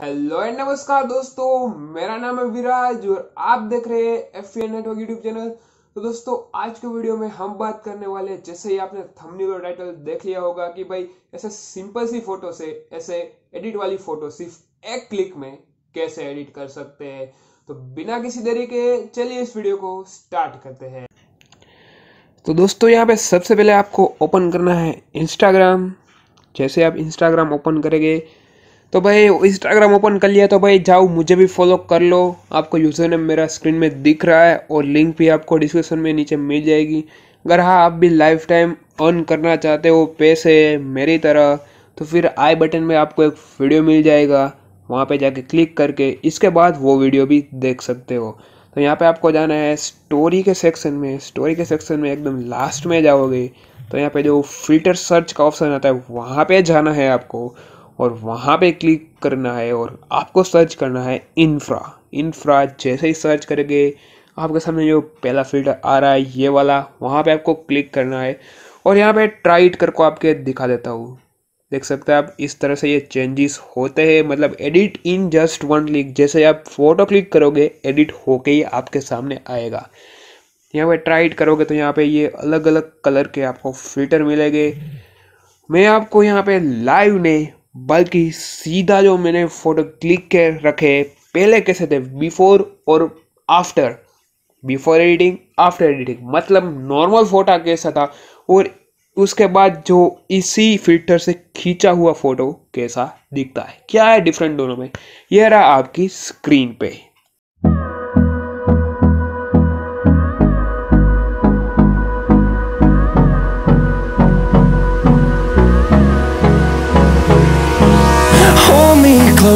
Hello and नमस्कार दोस्तों, मेरा नाम है विराज और आप देख रहे हैं एफ़ नेटवर्क यूट्यूब चैनल तो दोस्तों, आज के वीडियो में हम बात करने वाले हैं। जैसे ही आपने थंबनेल और टाइटल देख लिया होगा कि भाई, ऐसे सिंपल सी फ़ोटो से, ऐसे एडिट वाली फ़ोटो सिर्फ़ एक क्लिक में कैसे एडिट कर सकते हैं? तो बिना किसी देरी के चलिए इस वीडियो को स्टार्ट करते हैं। तो दोस्तों, यहाँ पे सबसे पहले आपको ओपन करना है इंस्टाग्राम जैसे आप इंस्टाग्राम ओपन करेंगे तो भाई इंस्टाग्राम ओपन कर लिया तो भाई जाओ, मुझे भी फॉलो कर लो। आपको यूज़र नेम मेरा स्क्रीन में दिख रहा है और लिंक भी आपको डिस्क्रिप्शन में नीचे मिल जाएगी। अगर हाँ आप भी लाइफ टाइम अर्न करना चाहते हो, पैसे मेरी तरह तो फिर आई बटन में आपको एक वीडियो मिल जाएगा। वहाँ पे जाके क्लिक करके, इसके बाद वो वीडियो भी देख सकते हो। तो यहाँ पे आपको जाना है स्टोरी के सेक्शन में। स्टोरी के सेक्शन में एकदम लास्ट में जाओगे। तो यहाँ पे जो फ़िल्टर सर्च का ऑप्शन आता है, वहाँ पे जाना है आपको। और वहाँ पे क्लिक करना है और आपको सर्च करना है इन्फ्रा इन्फ्रा जैसे ही सर्च करेंगे, आपके सामने जो पहला फ़िल्टर आ रहा है, ये वाला, वहाँ पे आपको क्लिक करना है और यहाँ पे ट्राइट कर को आपके दिखा देता हूँ। देख सकते हैं आप, इस तरह से ये चेंजेस होते हैं मतलब edit in just one click जैसे आप फ़ोटो क्लिक करोगे एडिट होके ही आपके सामने आएगा। यहाँ पे ट्राइट करोगे तो यहाँ पे ये अलग अलग कलर के आपको फ़िल्टर मिलेंगे। मैं आपको यहाँ पे लाइव ने बल्कि सीधा जो मैंने फ़ोटो क्लिक के रखे पहले कैसे थे? बिफोर और after before editing after editing मतलब नॉर्मल फ़ोटो कैसा था? और उसके बाद जो इसी फ़िल्टर से खींचा हुआ फ़ोटो कैसा दिखता है? क्या है डिफरेंट दोनों में? यह रहा आपकी स्क्रीन पे।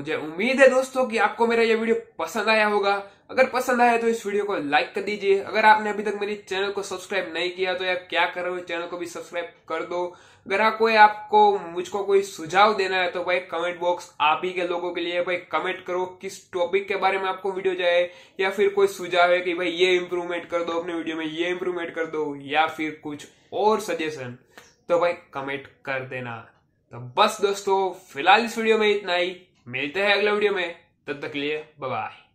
मुझे उम्मीद है दोस्तों कि आपको मेरा ये वीडियो पसंद आया होगा। अगर पसंद आया तो इस वीडियो को लाइक कर दीजिए। अगर आपने अभी तक मेरे चैनल को सब्सक्राइब नहीं किया तो यार क्या कर रहे हो चैनल को भी सब्सक्राइब कर दो। अगर आप कोई आपको मुझको कोई सुझाव देना है तो भाई कमेंट बॉक्स आप ही के लोगों के लिए भाई कमेंट करो। किस टॉपिक के बारे में आपको वीडियो जाए या फिर कोई सुझाव है कि भाई ये इम्प्रूवमेंट कर दो अपने वीडियो में, ये इंप्रूवमेंट कर दो या फिर कुछ और सजेशन तो भाई कमेंट कर देना। तो बस दोस्तों, फ़िलहाल इस वीडियो में इतना ही। मिलते हैं अगले वीडियो में। तब तक लिए बाय